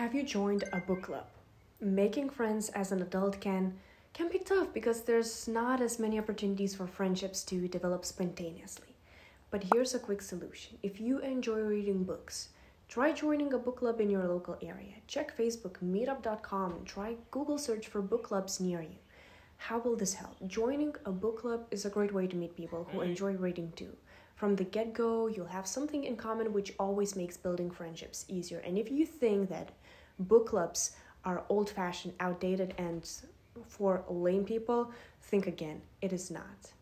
Have you joined a book club? Making friends as an adult can can be tough because there's not as many opportunities for friendships to develop spontaneously. But here's a quick solution. If you enjoy reading books, try joining a book club in your local area. Check Facebook, meetup.com, and try Google search for book clubs near you. How will this help? Joining a book club is a great way to meet people who mm-hmm. enjoy reading too. From the get go, you'll have something in common which always makes building friendships easier. And if you think that book clubs are old fashioned, outdated, and for lame people, think again. It is not.